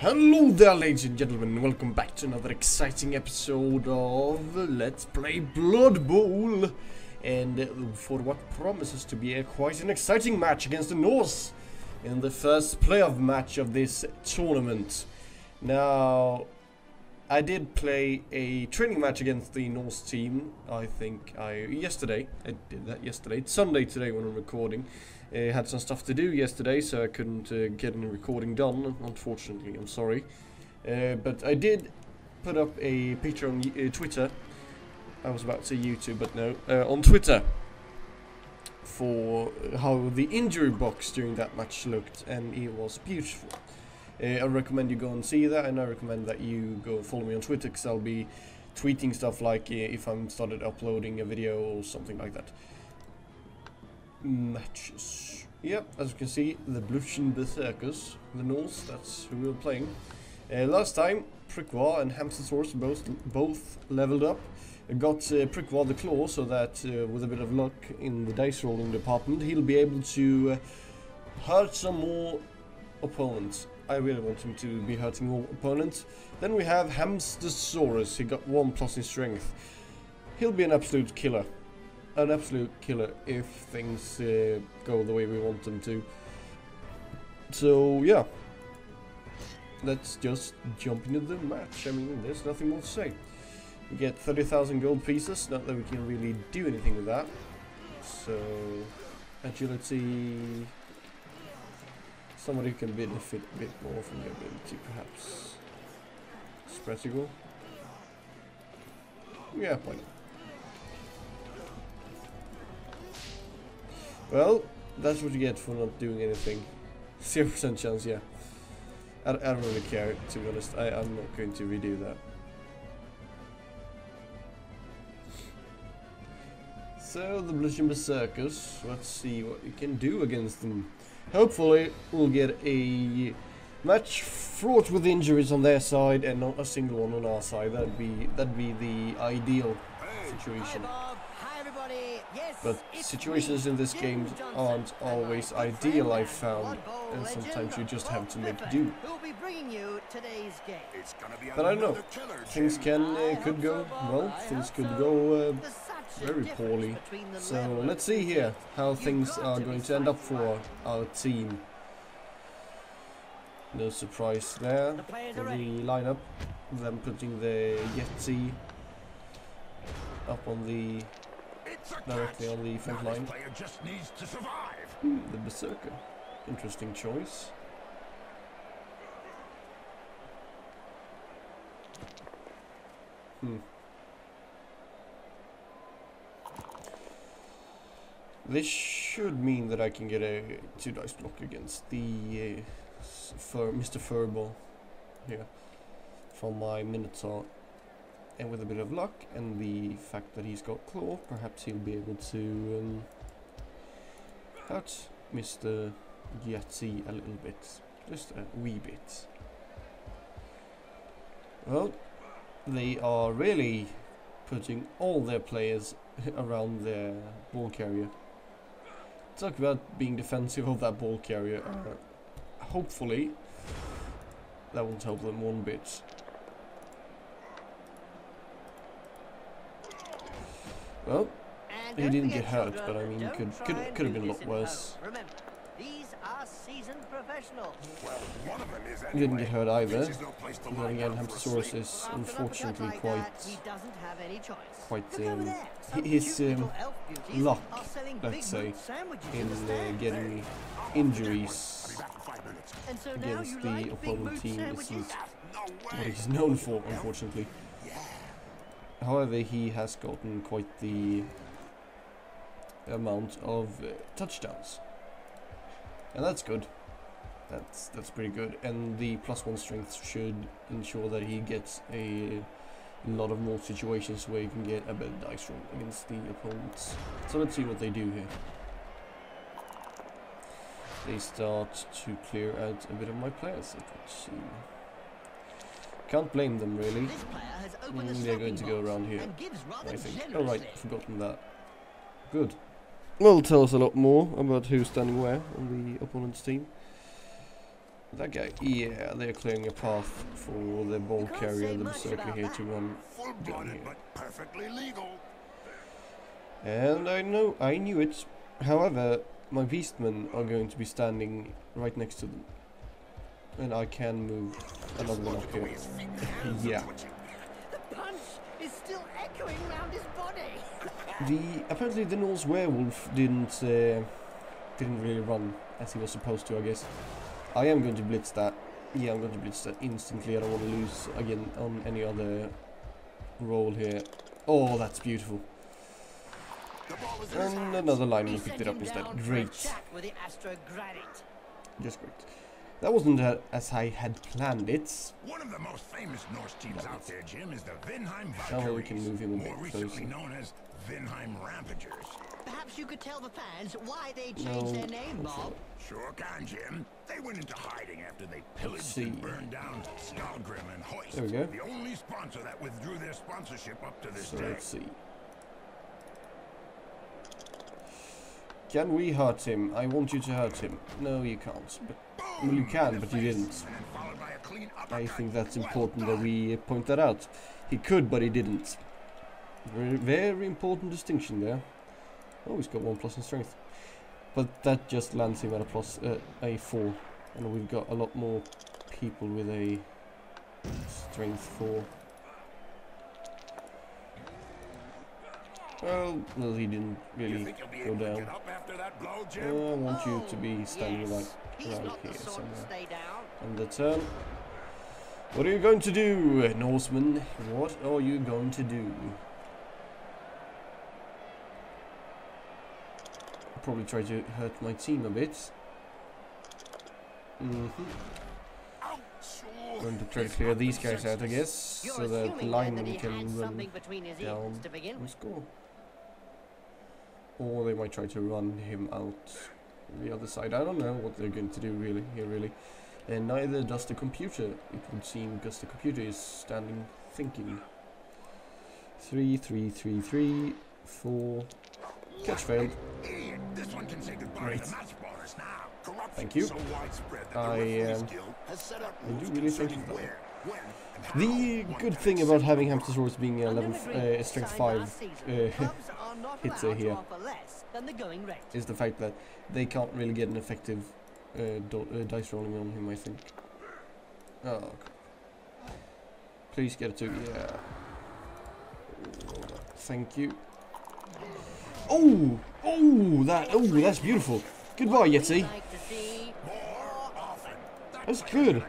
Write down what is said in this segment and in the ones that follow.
Hello there ladies and gentlemen, welcome back to another exciting episode of Let's Play Blood Bowl and uh, for what promises to be a quite an exciting match against the Norse in the first playoff match of this tournament. Now, I did play a training match against the Norse team, I think I yesterday, I did that yesterday, it's Sunday today when I'm recording. Uh, had some stuff to do yesterday, so I couldn't uh, get any recording done, unfortunately, I'm sorry. Uh, but I did put up a picture on uh, Twitter, I was about to YouTube, but no, uh, on Twitter, for how the injury box during that match looked, and it was beautiful. Uh, I recommend you go and see that, and I recommend that you go follow me on Twitter, because I'll be tweeting stuff like if I'm started uploading a video or something like that matches. Yep, as you can see, the Bluchen Berserkers, the Norse, that's who we were playing. Uh, last time, Prickwa and Hamstersaurus both both leveled up. Got uh, Prickwa the Claw so that uh, with a bit of luck in the dice rolling department, he'll be able to uh, hurt some more opponents. I really want him to be hurting more opponents. Then we have Hamstersaurus, he got 1 plus in strength. He'll be an absolute killer an absolute killer if things uh, go the way we want them to. So yeah, let's just jump into the match. I mean, there's nothing more to say. We get 30,000 gold pieces, not that we can really do anything with that. So, agility... Somebody who can benefit a bit more from the ability, perhaps. Spread Yeah, why not? Well, that's what you get for not doing anything. 0% chance, yeah. I, I don't really care, to be honest. I, I'm not going to redo that. So, the Bluchen Berserkers, let's see what we can do against them. Hopefully, we'll get a match fraught with injuries on their side and not a single one on our side. That'd be that'd be the ideal situation. But situations in this game aren't always ideal, I've found, and sometimes you just have to make do. But I don't know, things can, uh, could go well, things could go uh, very poorly. So let's see here how things are going to end up for our team. No surprise there for the lineup. Them putting the Yeti up on the directly on the front line. Hmm, the Berserker. Interesting choice. Hmm. This should mean that I can get a two dice block against the uh, fur, Mr. Furball here from my Minotaur and with a bit of luck and the fact that he's got claw, perhaps he'll be able to um, hurt Mr. Yahtzee a little bit, just a wee bit. Well, they are really putting all their players around their ball carrier. Talk about being defensive of that ball carrier. Uh, hopefully, that won't help them one bit. Well, he didn't get hurt, but I mean, could could could have been a lot worse. Well, He didn't get hurt either. Then again, Hamstersaurus is unfortunately quite quite um, his um, luck, let's say, in uh, getting injuries against the opponent team. Isn't what he's known for, unfortunately. However, he has gotten quite the amount of uh, touchdowns. And that's good. That's that's pretty good. And the plus one strength should ensure that he gets a lot of more situations where he can get a better dice roll against the opponents. So let's see what they do here. They start to clear out a bit of my players, it would seem. Can't blame them really. Mm, they're going to go around here, I think. Alright, oh, forgotten that. Good. Well, tell us a lot more about who's standing where on the opponent's team. That guy, yeah, they're clearing a path for the ball carrier, the much berserker here to run. Full-blooded, here. but perfectly legal. And I know, I knew it. However, my beastmen are going to be standing right next to them. And I can move another one up here. yeah. The punch is still echoing round his body. The apparently the Norse werewolf didn't uh, didn't really run as he was supposed to, I guess. I am going to blitz that. Yeah, I'm going to blitz that instantly. I don't want to lose again on any other roll here. Oh, that's beautiful. The ball is in his And another lineman He picked it up him instead. down for a Great. chat with the Astro Granite. Just great. That wasn't uh, as I had planned it. One of the most famous Norse teams out there, Jim, is the Vinheim Now Valkyries, we can move him a more bit recently closer. known as Vinheim Rampagers. Perhaps you could tell the fans why they changed No, their name, Bob. Sure can, Jim. They went into hiding after they pillaged see. and burned down Skalgrim and Hoist. There we go. The only sponsor that withdrew their sponsorship up to this So day. let's see. Can we hurt him? I want you to hurt him. No, you can't. But well, you can, but you didn't. I think that's important that we point that out. He could, but he didn't. Very, very important distinction there. Oh, he's got one plus in strength. But that just lands him at a plus uh, a four, and we've got a lot more people with a strength four. Well, well, he didn't really think you'll be go down. up after that blow, Jim? Uh, I want you to Oh, be standing yes. right He's around here the somewhere. to stay down. on the turn. What are you going to do, Norseman? What are you going to do? I'll probably try to hurt my team a bit. Mm hmm Ouch! Oh, Going to try to clear these guys out, I guess, You're so that the assuming then that linemen he had can run something between his down ears to begin and score. Or they might try to run him out the other side. I don't know what they're going to do really here really. And neither does the computer, it would seem, because the computer is standing thinking. Three, three, three, three, four. Catch failed. This one can say goodbye Great. to match bonus now. Corruption Thank you. so widespread that I, the referees um, has set up I do really think that. The good thing about having Hamstersaurus being Under 11 the uh, strength 5 last season, uh, here. is the fact that they can't really get an effective uh, uh, dice rolling on him, I think. Oh. Please get a two, yeah. Thank you. Oh! Oh, that, oh, that's beautiful. Goodbye, Yeti. That's good.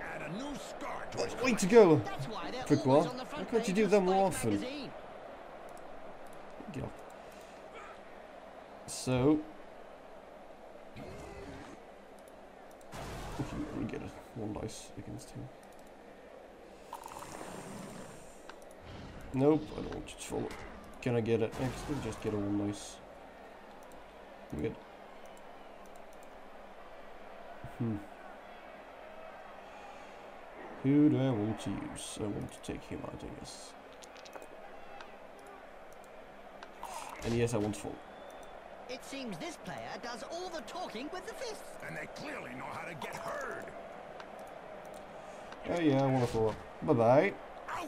Way to go. That's why Quick one. on the front Why can't you do that more often? off. So. Okay, we get a one dice against him. Nope, I don't want you to follow. Can I get it? Actually, just get a one dice. We get. Hmm. Who do I want to use? I want to take him out, I guess. And yes, I want to fall. It seems this player does all the talking with the fists. And they clearly know how to get heard. Oh yeah, I want to fall. Bye bye. Ouch!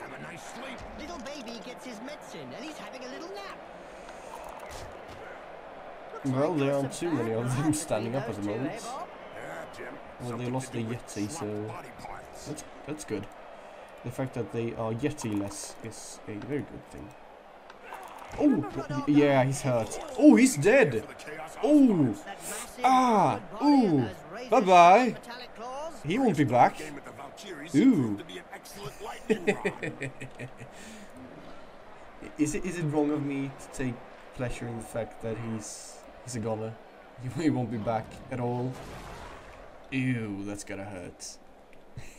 Have a nice sleep. Little baby gets his medicine and he's having a little nap. Looks Well, like there aren't too many of them standing up at the those two, eh, moment. eh, Bob? Yeah, Jim. Well, they lost the Yeti, so- That's that's good. The fact that they are Yeti-less is a very good thing. Oh, yeah, he's hurt. Oh, he's dead. For the chaos Oh, Ah, wood body and ooh. Bye-bye. sharp metallic claws. he won't be back. game with the Valkyries Ooh. proved to be an excellent lightning rod. Is it is it wrong of me to take pleasure in the fact that he's he's a goner? He, he won't be back at all. Ew, that's gonna hurt.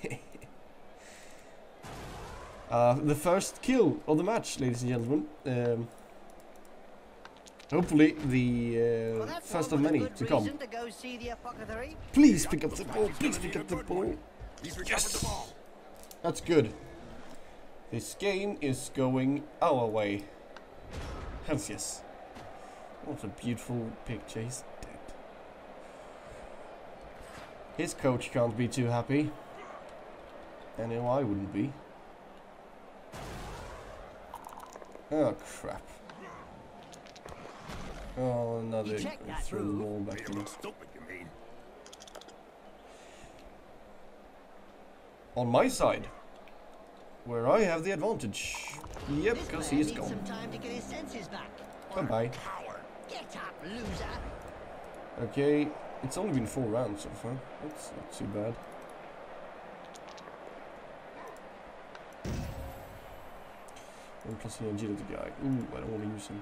uh, the first kill of the match, ladies and gentlemen. Um, hopefully the uh, that's first of many to come. to go see the. Please pick up the ball. Please pick up the ball. Yes. the ball. That's good. This game is going our way. Hells yes. What a beautiful picture. He's dead. His coach can't be too happy. And you know, I wouldn't be. Oh crap. Oh, another You checked that throw the ball back in. stupid, you mean? On my side. Where I have the advantage. Yep, This because player he's needs gone. some time to get his senses back. Bye-bye. Get up, loser. Okay, it's only been four rounds so far. That's not too bad. I'm plus the agility guy. Ooh, I don't want to use him.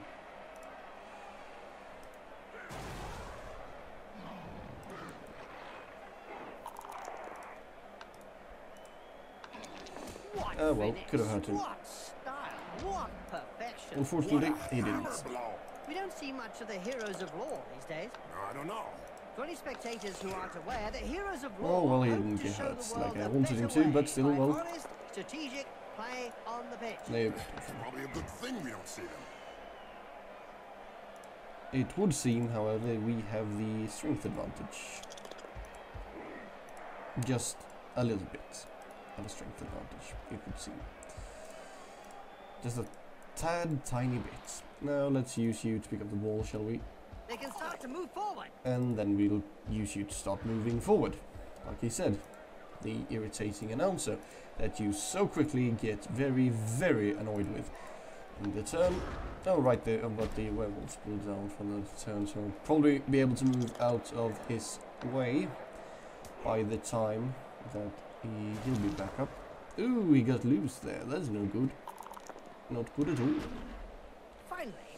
What Oh, well, could have hurt him. What style. What perfection. Unfortunately, What he didn't. We don't see much of the heroes of law these days. I don't know. For any spectators who aren't aware, the heroes of law Oh, well, he didn't get hurt like world I a wanted him to, but still, well. honest, strategic play on the pitch. Nope. Probably a good thing we don't see them. It would seem, however, we have the strength advantage. Just a little bit of a strength advantage, it would seem. Just a tad tiny bit. Now let's use you to pick up the ball, shall we? They can start to move forward. And then we'll use you to start moving forward. Like he said, the irritating announcer that you so quickly get very, very annoyed with. In the turn, oh right there, oh, but the werewolves pulled down from the turn, so I'll probably be able to move out of his way by the time that he, he'll be back up. Ooh, he got loose there, that's no good. Not good at all.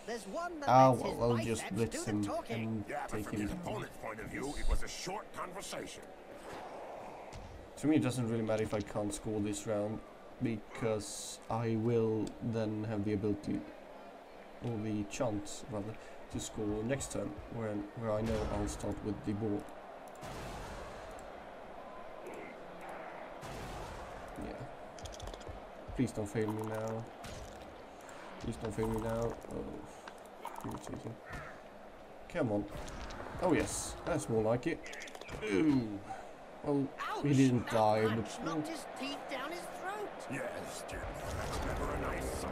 Finally, there's one that Ah lets his well, I'll just biceps blitz him talking. and Yeah, but take from his him down. opponent's point of view, it was a short conversation. To me, it doesn't really matter if I can't score this round because I will then have the ability, or the chance rather, to score next turn, where where I know I'll start with the ball. Yeah. Please don't fail me now. Please don't fail me now. Oh, irritating. Come on. Oh yes, that's more like it. Ooh. Well, he didn't die, but knocked his teeth down his throat. Yes, dear. That's never a nice sight.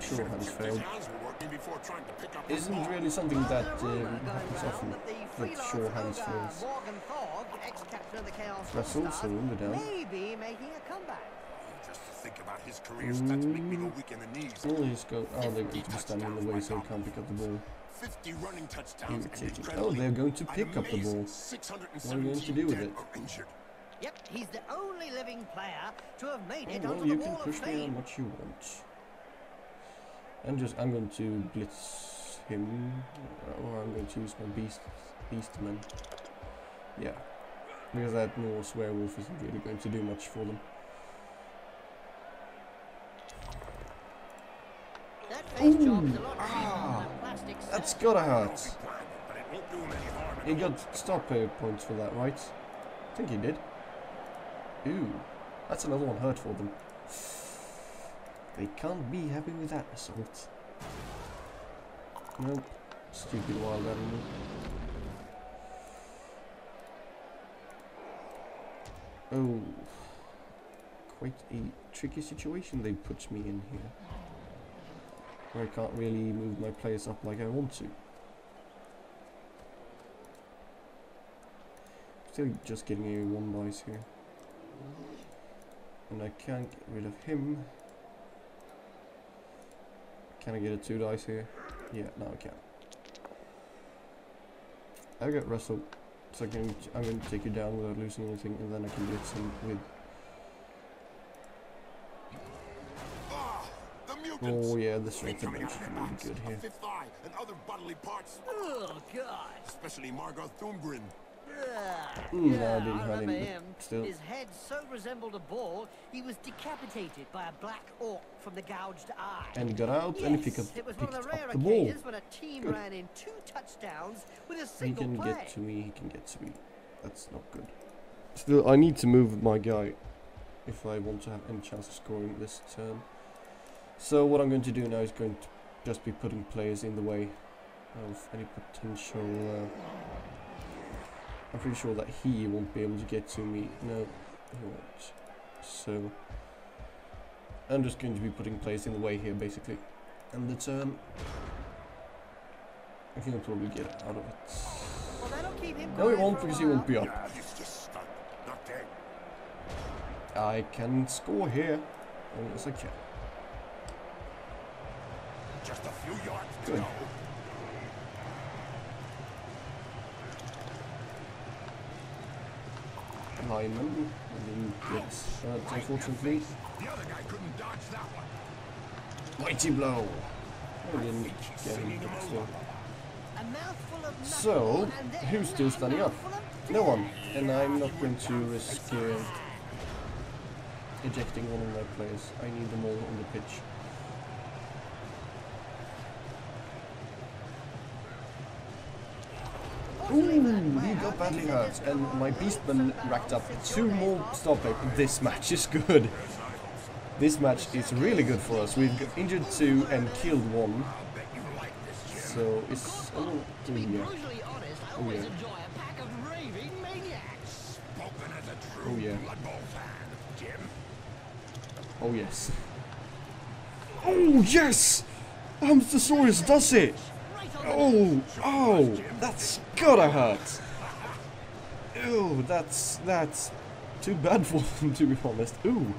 Sure Should've has kept failed. His hands were working before trying to pick up the isn't ball. really something that there's uh, happens often. that the That sure hands ogre fails. Morgan Thorg, ex-captain the Chaos Russell, All-Stars, so we're down. may making a comeback. Just to think about his career stats make me go weak in the knees. All he's go. Oh, they're going to be standing in the way, so he can't pick up the ball. 50 running touchdowns and Oh, they're going to pick up the ball. What are we going to do with it? Yep, he's the only living player to have made Oh, it well, onto you the can Wall push of me how Fame. much you want. And just, I'm going to blitz him, or I'm going to use my beast, beastman. Yeah, because that Norse werewolf isn't really going to do much for them. That face job's a lot cheaper Ah, than a plastic That's surgery. gotta Well, hurt. he planned it, but it won't do him any hurt. He got stop points for that, right? I think he did. Ooh, that's another one hurt for them. They can't be happy with that assault. Nope. Stupid wild animal. Oh. Quite a tricky situation they put me in here. Where I can't really move my players up like I want to. Still just getting a one dice here. And I can't get rid of him. Can I get a two dice here? Yeah, no I can. I got Russell. So I can, I'm going to take you down without losing anything and then I can blitz some with... Ah, the mutants. Oh yeah, the strength Coming out advantage of is their really backs, good here. fifth eye and other bodily parts, Oh, God. especially Margot Thumgrin. Ugh. Mm, no, I yeah, didn't I hurt him, remember him. still. His head so resembled a ball, he was decapitated by a black orc from the gouged eye. And he got out and if he picked Yes, up, it was picked one of the rare up the ball. when a team Good. ran in two touchdowns with a He can play. get to me, he can get to me. That's not good. Still, I need to move my guy if I want to have any chance of scoring this turn. So what I'm going to do now is going to just be putting players in the way of any potential uh, I'm pretty sure that he won't be able to get to me. No, he won't. So I'm just going to be putting players in the way here, basically. And the turn, I think I'll probably get out of it. Well, keep him No, he won't because he won't be up. Yeah, he's just stuck. Not dead. I can score here. Yes, I can. Just a few yards to go. Lineman. I mean, but unfortunately, The other guy couldn't dodge that one. mighty blow. I didn't get him, but still. A mouthful of So, knuckle and then who's still standing up? No one. And I'm not going to risk uh, ejecting one of my players. I need them all on the pitch. Ooh, he got badly hurt, and my beastman racked up two more stop play. This match is good. This match is really good for us. We've got injured two and killed one, Bet you like this, Jim. so it's a little. To Oh be yeah. brutally honest, I Oh, always yeah. enjoy a pack of raving maniacs. Spoken as a true Oh, yeah. Blood Bowl fan, Jim. Oh yes. Oh yes! Hamstersaurus does it! Oh, oh, that's gotta hurt. Ew, that's that's too bad for them to be honest. Ooh,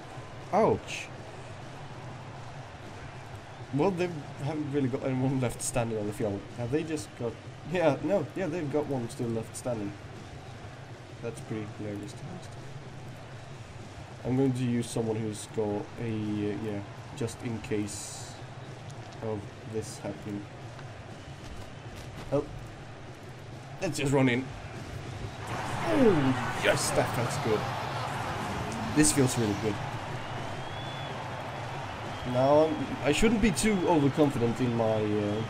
ouch. Well, they haven't really got anyone left standing on the field. Have they just got? Yeah, no, yeah, they've got one still left standing. That's pretty hilarious to honest. I'm going to use someone who's got a uh, yeah, just in case of this happening. Oh. Let's just run in. Oh, yes, that feels good. This feels really good. Now, I'm- shouldn't be too overconfident in my uh,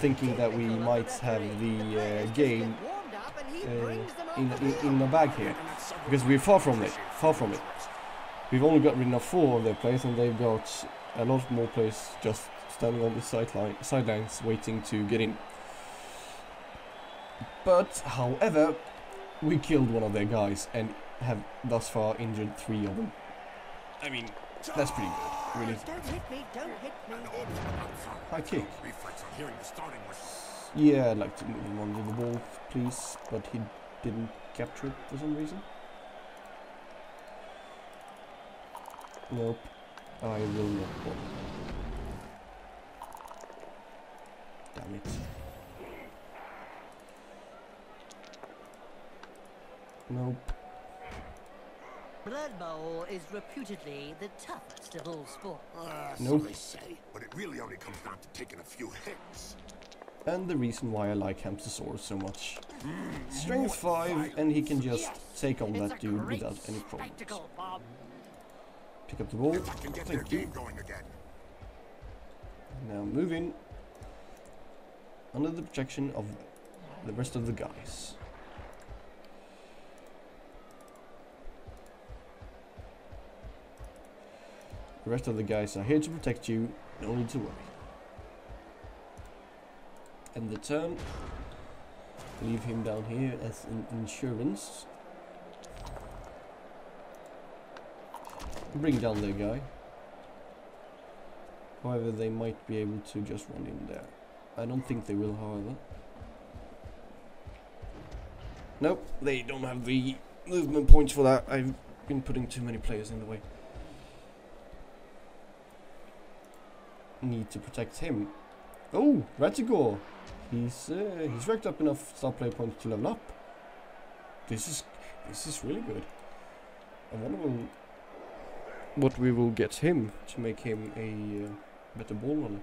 thinking that we might have the uh, game uh, in, in, in the bag here. Because we're far from it. Far from it. We've only got rid of four of their players, and they've got a lot more players just standing on the sideline, sidelines waiting to get in. But, however, we killed one of their guys and have thus far injured three of them. I mean, that's pretty good, really. Don't hit me, don't hit me. High kick. Reflex on hearing the starting whistle. Yeah, I'd like to move him onto the ball, please, but he didn't capture it for some reason. Nope, I will not ball. Damn it. Nope. Blood Bowl is reputedly the toughest of all sports. Uh, Nope. They say, but it really only comes down to taking a few hits. And the reason why I like Hamstersaurus so much. Strength 5, and he can just take on It's that dude without any problems. Bob. Pick up the ball. If I can get their Thank you. going again. Now move in under the protection of the rest of the guys. The rest of the guys are here to protect you, no need to worry. And the turn, leave him down here as an insurance. Bring down the guy. However, they might be able to just run in there. I don't think they will, however. Nope, they don't have the movement points for that. I've been putting too many players in the way. Need to protect him. Oh, Ratigor! He's uh, he's racked up enough star player points to level up. This is this is really good. I wonder will, what we will get him to make him a uh, better ball runner.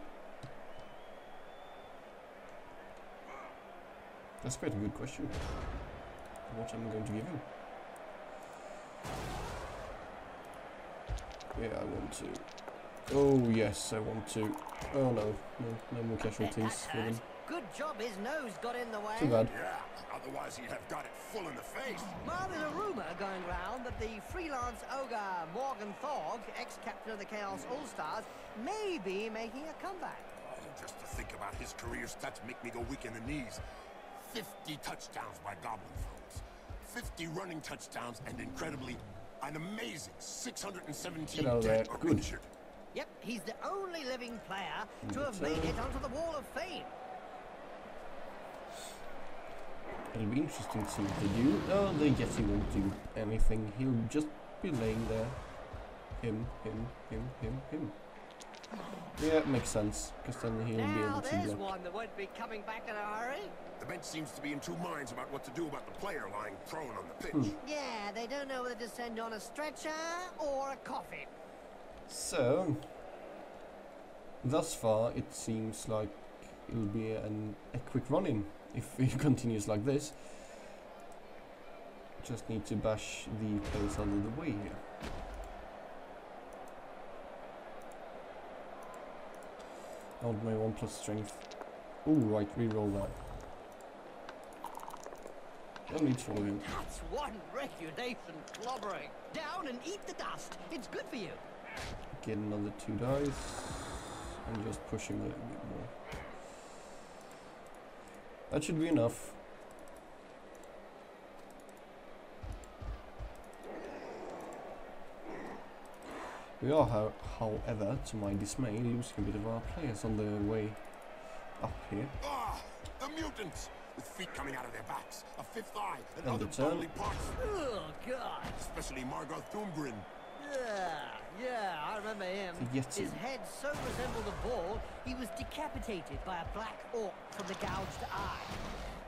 That's quite a good question. What am I going to give him? Yeah, I want to. Oh yes, I want to. Oh no, no, no more casualties for them. Good job his nose got in the way. Too bad. Yeah, otherwise he'd have got it full in the face. Well, there's a rumour going round that the freelance ogre Morgan Thorg, ex-captain of the Chaos All-Stars, may be making a comeback. Oh, just to think about his career stats make me go weak in the knees. 50 touchdowns by Goblin folks. 50 running touchdowns and incredibly, an amazing 617 Get out of dead or Good. injured. Yep, he's the only living player to have made it onto the Wall of Fame. It'll be interesting to see what they do. Oh, they guess he won't do anything. He'll just be laying there. Him, him, him, him, him. Yeah, it makes sense. Because then he'll be able to there's block. one that won't be coming back in a hurry. The bench seems to be in two minds about what to do about the player lying prone on the pitch. Hmm. Yeah, they don't know whether to send on a stretcher or a coffin. So, thus far it seems like it'll be an, a quick run-in if it continues like this. Just need to bash the players of the way here. Out my one plus strength. Oh right, reroll that. No need. That's one regulation clobbering. Down and eat the dust. It's good for you. Get another two dice. And just push him a little bit more. That should be enough. We are, how, however, to my dismay, losing a bit of our players on the way up here. Ah, the mutants! With feet coming out of their backs, a fifth eye, and, And other the turn. bodily parts, Oh, God. especially Margot Thumgren. Yeah, yeah, I remember him. His head so resembled a ball, he was decapitated by a black orc from the gouged eye.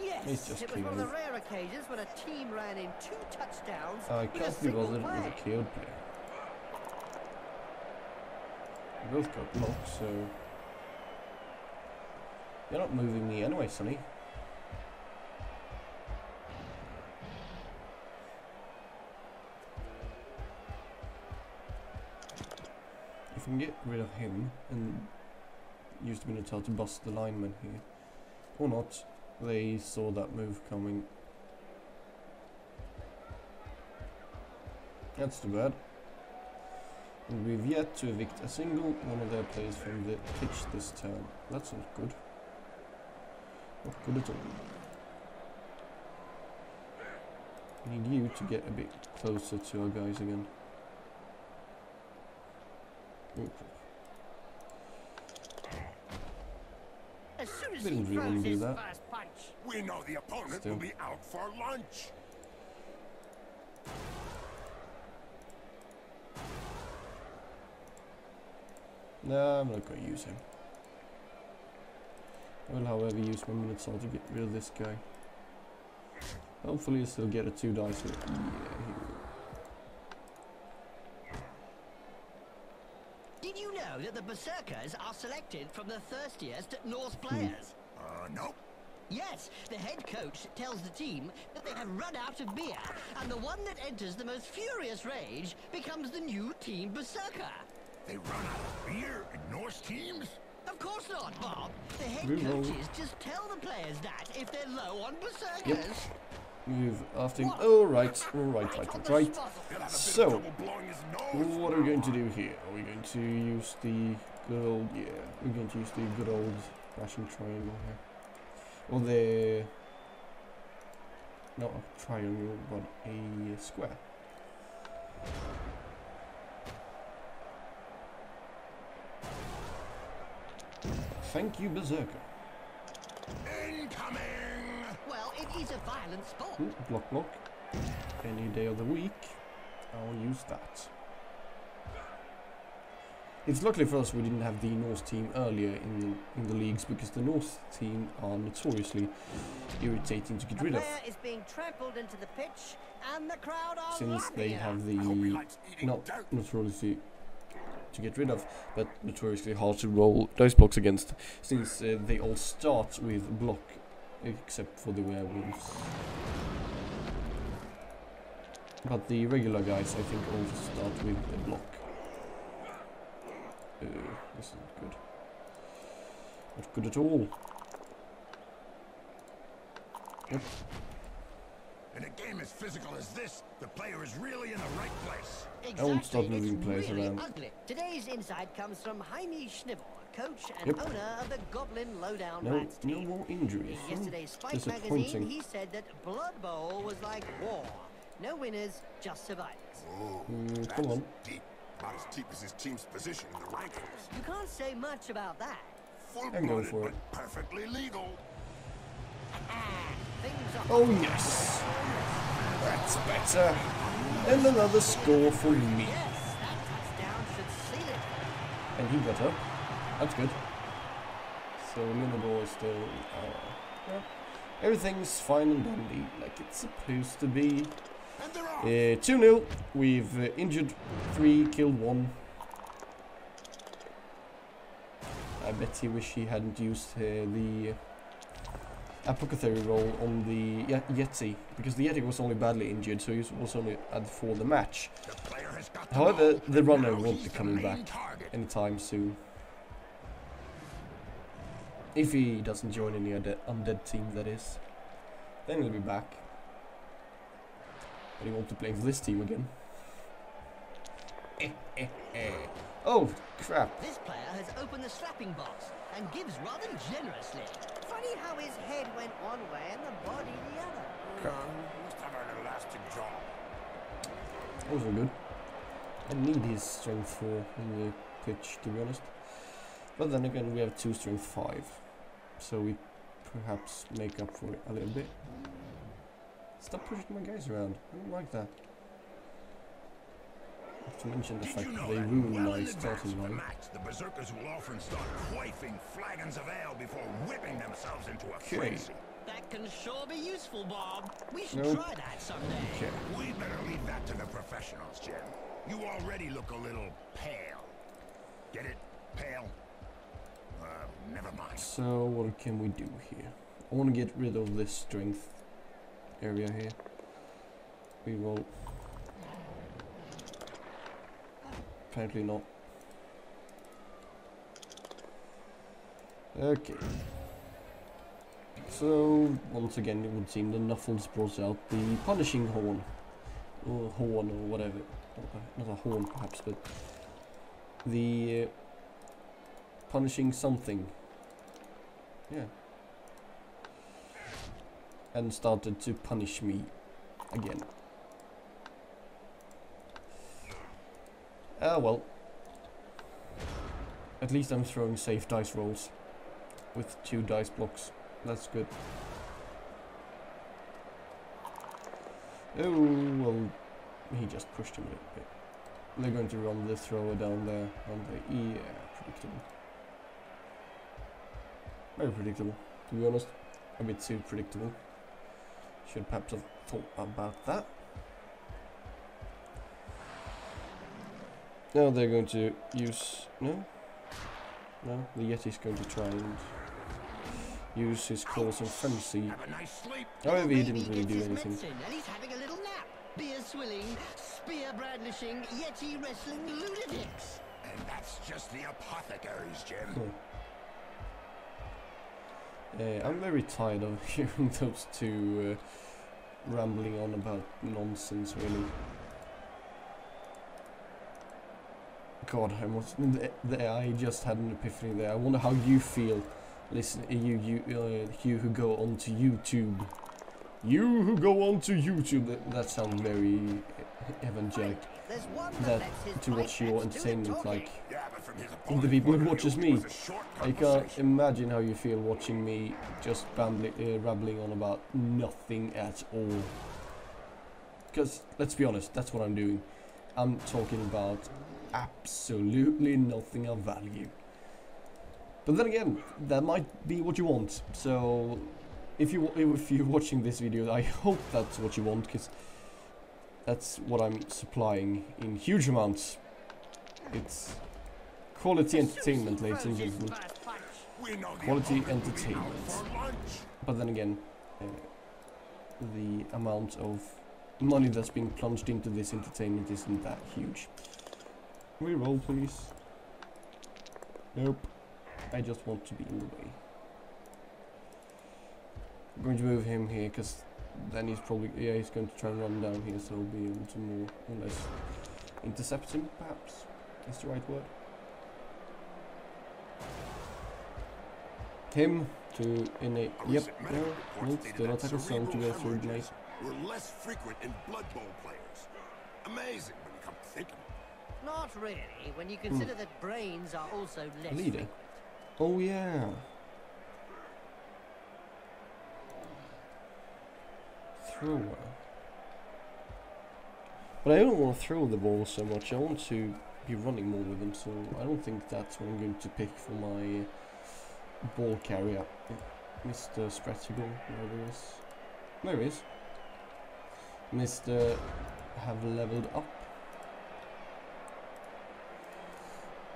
Yes, it was one of the rare occasions when a team ran in two touchdowns uh, I with a single play. a KO'd player. We both got blocked, so... You're not moving me anyway, Sonny. Can get rid of him and use the Minotaur to bust the lineman here, or not, they saw that move coming. That's too bad. And we've yet to evict a single one of their players from the pitch this turn. That's not good. Not good at all. We need you to get a bit closer to our guys again. Crap. As soon as Didn't he really do his that. first punch. We know the opponent Still. will be out for lunch. No, I'm not going to use him. I will, however, use my Minotaur to get rid of this guy. Hopefully, he'll get a two dice. With yeah, he will. Did you know that the Berserkers are selected from the thirstiest Norse players? Uh, nope. Yes, the head coach tells the team that they have run out of beer, and the one that enters the most furious rage becomes the new team Berserker. They run out of beer in Norse teams? Of course not, Bob. The head Reroll. coaches just tell the players that if they're low on Berserkers. Move after. Oh, right, all right, right, right, right. So. What are we going to do here? Are we going to use the good old, yeah, we're going to use the good old flashing triangle here. Or the, not a triangle, but a square. Thank you, Berserker. Incoming! Well, it is a violent sport. Ooh, block, block. Any day of the week, I'll use that. It's luckily for us we didn't have the Norse team earlier in the, in the leagues because the Norse team are notoriously irritating to get rid of is being trampled into the pitch, and the crowd are since they loving have I hope he the not notoriously to get rid of, but notoriously hard to roll dice blocks against since uh, they all start with block except for the werewolves. But the regular guys, I think, all start with a block. Uh, this isn't good. Not good at all. Yep. In a game as physical as this, the player is really in the right place. I won't stop moving players really around. Ugly. Today's insight comes from Jaime Schnibel, coach and Yep. owner of the Goblin Lowdown No, Rats no more injuries. In Hmm, yesterday's Spike magazine, disappointing. he said that Blood Bowl was like war. No winners, just survivors. Oh, Mm, come on. deep. About as deep as his team's position in the rankings. You can't say much about that. Full I'm going blooded, for but it. perfectly legal. Oh yes! That's better. And another score for me. Yes, that touchdown should seal it. And he got up. That's good. So Minabor is still... Uh, yeah. Everything's fine and dandy, like it's supposed to be. And they're off. Uh, 2-0. We've uh, injured 3, killed 1. I bet he wish he hadn't used uh, the apothecary roll on the Ye- Yeti, because the Yeti was only badly injured, so he was only at for the match. The player has got the However, the runner won't be coming back target. anytime soon. If he doesn't join any other undead team, that is. Then he'll be back. But he won't be playing for this team again. Oh, crap. This player has opened the slapping box and gives rather generously. Funny how his head went one way and the body the other. Uh, must have an elastic jaw. That was all good. I need his strength 4 in the pitch, to be honest. But then again, we have 2 strength 5. So we perhaps make up for it a little bit. Stop pushing my guys around. I don't like that. Not to mention the Did fact you that they that ruin well my starting of the line. match, the berserkers will often start quaffing flagons of ale before whipping themselves into a Okay. frenzy. That can sure be useful, Bob. We should Nope. try that someday. Okay. We better leave that to the professionals, Jim. You already look a little pale. Get it? Pale? Uh. So what can we do here? I want to get rid of this strength area here. We will. Apparently not. Okay. So once again, it would seem the Nuffles brought out the punishing horn, or horn, or whatever. Not a horn, perhaps, but the uh, punishing something. Yeah. And started to punish me again. Ah well. At least I'm throwing safe dice rolls with two dice blocks. That's good. Oh well, he just pushed him a little bit. They're going to run the thrower down there, aren't they? Yeah, predictable. Very predictable, to be honest. A bit too predictable. Should perhaps have thought about that. Now they're going to use... No? No? The Yeti's going to try and use his claws and frenzy. Have nice. However, he didn't really do anything. medicine and he's having a little nap. Beer swilling, spear brandishing, yeti wrestling lunatics. And that's just the apothecaries, Jim. Uh, I'm very tired of hearing those two uh, rambling on about nonsense, really. God, I th- I just had an epiphany there. I wonder how you feel. Listen, uh, you, you, uh, you who go onto YouTube. You who go onto YouTube. That, that sounds very evangelic. That to watch your bets do the entertainment, like Yeah, but from his the people who watches me. it was a short I can't imagine how you feel watching me just bambling, uh, rambling on about nothing at all. Because, let's be honest, that's what I'm doing. I'm talking about absolutely nothing of value. But then again, that might be what you want. So, if you if you're watching this video, I hope that's what you want, because that's what I'm supplying in huge amounts. It's quality entertainment, ladies and gentlemen. first punch. We know the Quality opponent will be out entertainment. But then again, uh, the amount of money that's being plunged into this entertainment isn't that huge. Can we roll, please. Nope. I just want to be in the way. I'm going to move him here because then he's probably yeah he's going to try and run down here, so I'll be able to more or less intercept him. Perhaps that's the right word. him to in a yep no no still not tackle zone to go through mate. We're less frequent in Blood Bowl players. Amazing when you come to think of it. Not really, when you hmm. consider that brains are also less Leader. frequent. Oh yeah. But I don't want to throw the ball so much. I want to be running more with them, so I don't think that's what I'm going to pick for my uh, ball carrier. Mr. Stratigal, wherever he is. There he is. Mr. Have leveled up.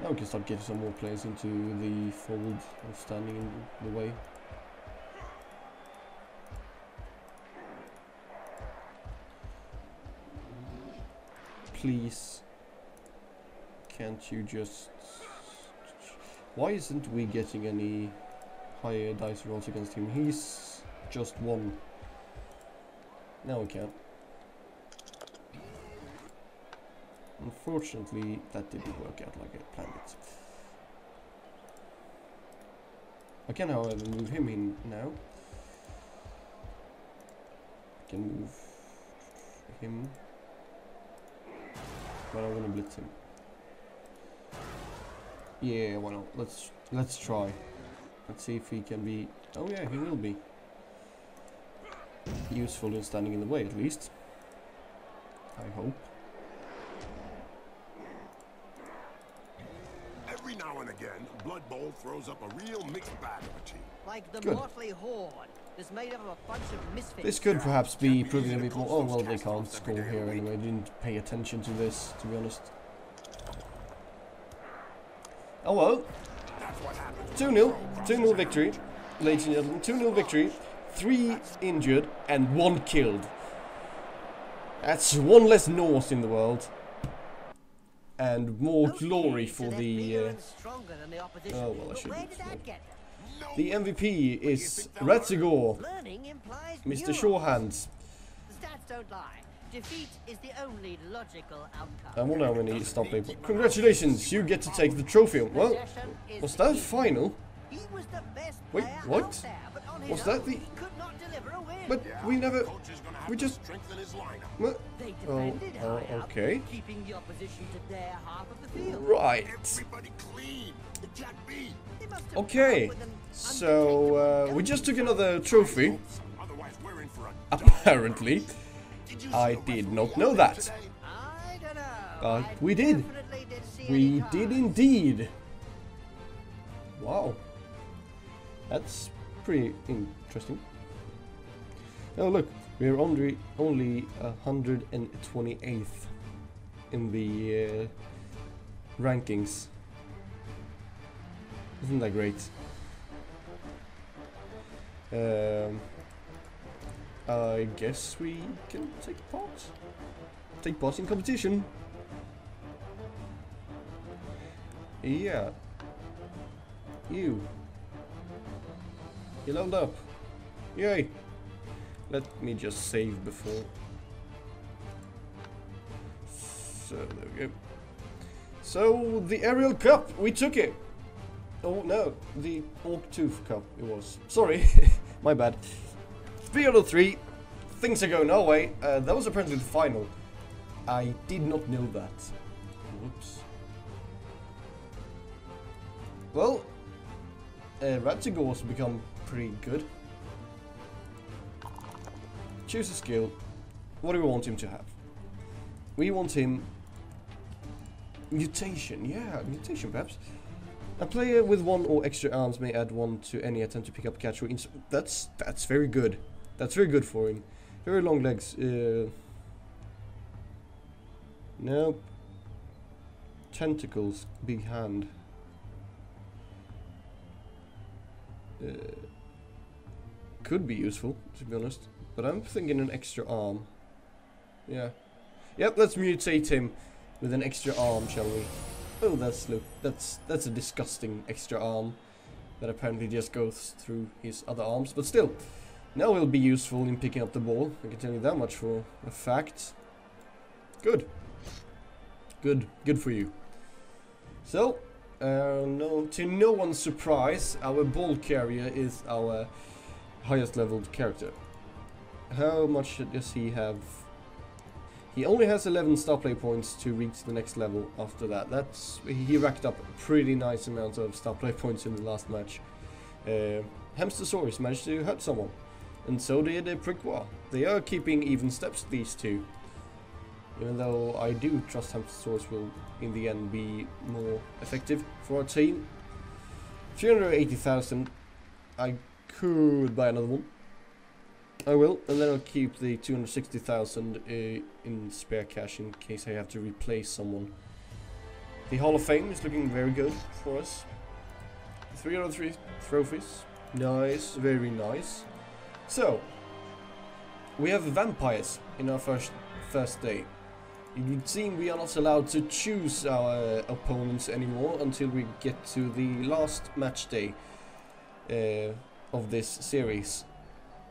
Now we can start getting some more players into the fold of standing in the way. Please, can't you just... Why isn't we getting any higher dice rolls against him? He's just one. Now we can't. Unfortunately, that didn't work out like I planned. I can, however, move him in now. I can move him. But I want to blitz him. Yeah, why not? Let's let's try. Let's see if he can be. Oh yeah, he will be useful in standing in the way at least. I hope. Every now and again, Blood Bowl throws up a real mixed bag of a team. Like the Good. motley horde that's made up of a bunch of misfits. This could perhaps be proving bit more. Oh well, they can't score here anyway. Didn't pay attention to this, to be honest. Oh well, That's what happens. 2 0. 2 0 victory, ladies and gentlemen. 2 0 victory. Three injured and one killed. That's one less Norse in the world. And more glory for the. Uh, and stronger than the opposition. oh, well, I shouldn't Where did know. that get them? No the MVP is Ratzigor, Mr. nuance. Shorehands. The stats don't lie. Defeat is the only logical outcome. I wonder how many stop people. Congratulations, you get to take the trophy. Well, was that final? He was the best Wait, what? there, but on his Was that the- he could not deliver a win. But Yeah, we never. Coach is gonna have we just- strengthen his lineup. What? they Oh, defended oh, high up, okay. keeping the opposition to their half of the field. Right. Everybody clean. Jack B. They must have Okay. come up with an So uh, we just took another trophy. Otherwise, we're in for a Apparently, I did not know that. today? I don't know. Uh, I we did. did We did indeed. Wow. That's pretty interesting. Oh look, we're only only 128th in the uh, rankings. Isn't that great? Um, I guess we can take part. Take part in competition. Yeah. You. You leveled up. Yay. Let me just save before. So there we go. So the Aerial Cup, we took it. Oh no, the Orc Tooth Cup it was. Sorry, my bad. 303. Things are going our way. Uh, that was apparently the final. I did not know that. Whoops. Well, uh, Ratzigor's become pretty good. Choose a skill. What do we want him to have? We want him... Mutation, yeah, mutation perhaps. A player with one or extra arms may add one to any attempt to pick up catch or ins- That's, that's very good. That's very good for him. Very long legs. Uh, nope. Tentacles, big hand. Uh, could be useful, to be honest. But I'm thinking an extra arm. Yeah. Yep, let's mutate him with an extra arm, shall we? Oh, that's look. That's that's a disgusting extra arm that apparently just goes through his other arms. But still, now he'll be useful in picking up the ball. I can tell you that much for a fact. Good. Good. Good for you. So, Uh, no, to no one's surprise, our ball carrier is our highest leveled character. How much does he have? He only has 11 star play points to reach the next level after that. That's He racked up a pretty nice amount of star play points in the last match. Uh, Hamstersaurus managed to hurt someone. And so did uh, Prickwa. They are keeping even steps, these two. Even though I do trust Hamstersaurus will, in the end, be more effective for our team. 380,000. I could buy another one. I will, and then I'll keep the 260,000 uh, in spare cash in case I have to replace someone. The Hall of Fame is looking very good for us. Three out of three trophies. Nice, very nice. So, we have vampires in our first first day. It would seem we are not allowed to choose our opponents anymore until we get to the last match day uh, of this series.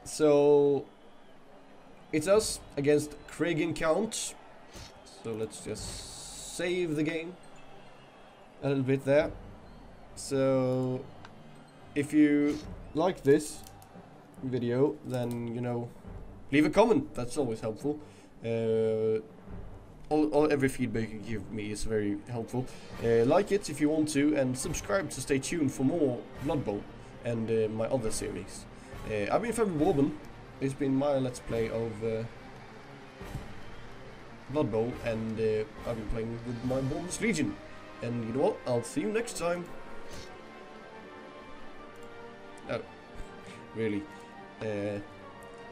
So it's us against Craig Count. So let's just save the game a little bit there. So if you like this video, then you know, leave a comment. That's always helpful. Uh, all, all, every feedback you give me is very helpful. Uh, like it if you want to, and subscribe to stay tuned for more Blood Bowl and uh, my other series. Uh, I've been Farbror Bourbon. It's been my Let's Play of uh, Blood Bowl, and uh, I've been playing with my Borderlands Legion. And you know what? I'll see you next time. Oh, really? Uh,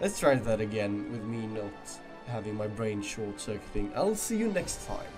let's try that again with me not having my brain short circuiting. I'll see you next time.